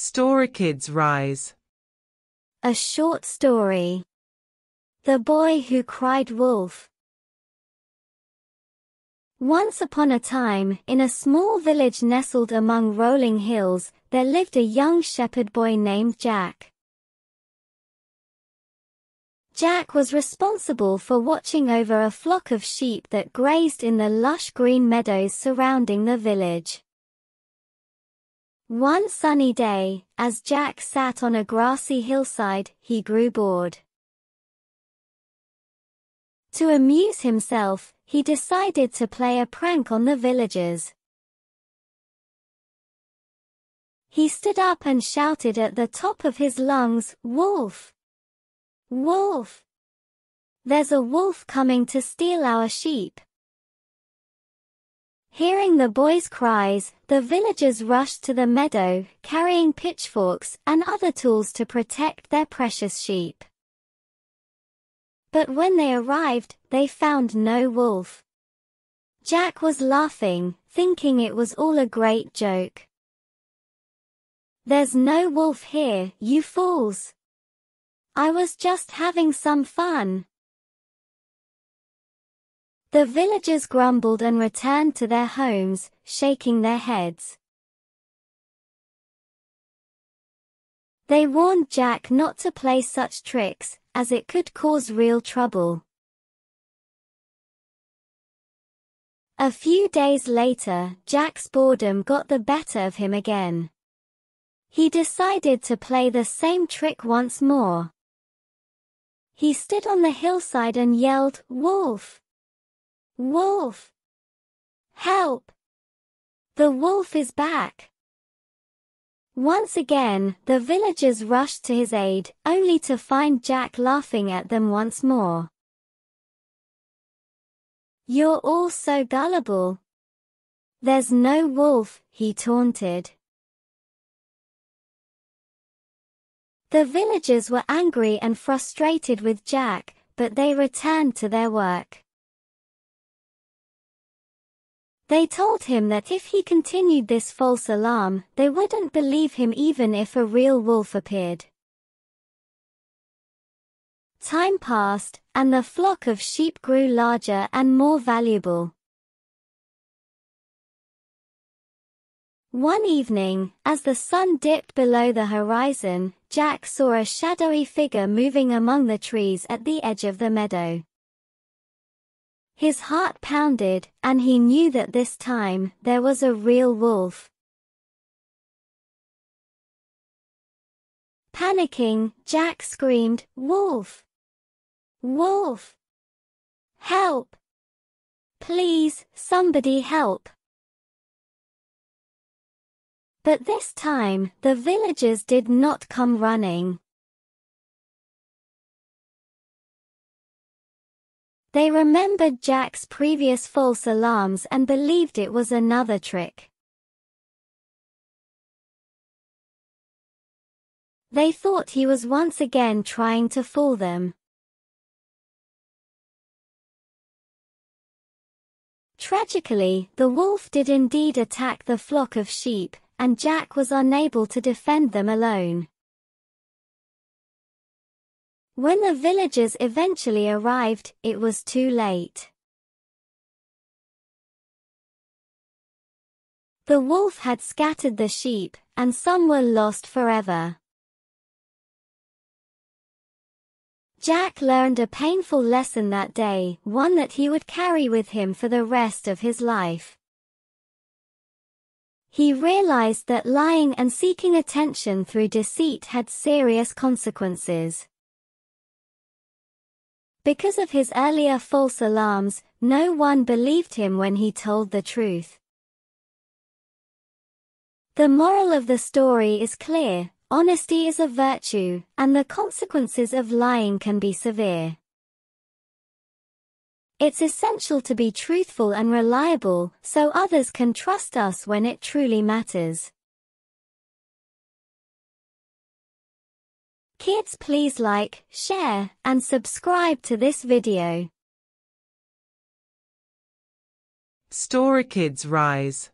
Story Kids Rise. A short story. The Boy Who Cried Wolf. Once upon a time, in a small village nestled among rolling hills, there lived a young shepherd boy named Jack. Jack was responsible for watching over a flock of sheep that grazed in the lush green meadows surrounding the village. One sunny day, as Jack sat on a grassy hillside, he grew bored. To amuse himself, he decided to play a prank on the villagers. He stood up and shouted at the top of his lungs, Wolf! Wolf! There's a wolf coming to steal our sheep. Hearing the boy's cries, the villagers rushed to the meadow, carrying pitchforks and other tools to protect their precious sheep. But when they arrived, they found no wolf. Jack was laughing, thinking it was all a great joke. There's no wolf here, you fools! I was just having some fun. The villagers grumbled and returned to their homes, shaking their heads. They warned Jack not to play such tricks, as it could cause real trouble. A few days later, Jack's boredom got the better of him again. He decided to play the same trick once more. He stood on the hillside and yelled, Wolf! Wolf! Help! The wolf is back! Once again, the villagers rushed to his aid, only to find Jack laughing at them once more. You're all so gullible. There's no wolf, he taunted. The villagers were angry and frustrated with Jack, but they returned to their work. They told him that if he continued this false alarm, they wouldn't believe him even if a real wolf appeared. Time passed, and the flock of sheep grew larger and more valuable. One evening, as the sun dipped below the horizon, Jack saw a shadowy figure moving among the trees at the edge of the meadow. His heart pounded, and he knew that this time, there was a real wolf. Panicking, Jack screamed, Wolf! Wolf! Help! Please, somebody help! But this time, the villagers did not come running. They remembered Jack's previous false alarms and believed it was another trick. They thought he was once again trying to fool them. Tragically, the wolf did indeed attack the flock of sheep, and Jack was unable to defend them alone. When the villagers eventually arrived, it was too late. The wolf had scattered the sheep, and some were lost forever. Jack learned a painful lesson that day, one that he would carry with him for the rest of his life. He realized that lying and seeking attention through deceit had serious consequences. Because of his earlier false alarms, no one believed him when he told the truth. The moral of the story is clear, Honesty is a virtue, and the consequences of lying can be severe. It's essential to be truthful and reliable, so others can trust us when it truly matters. Kids please like, share, and subscribe to this video. Story Kids Rise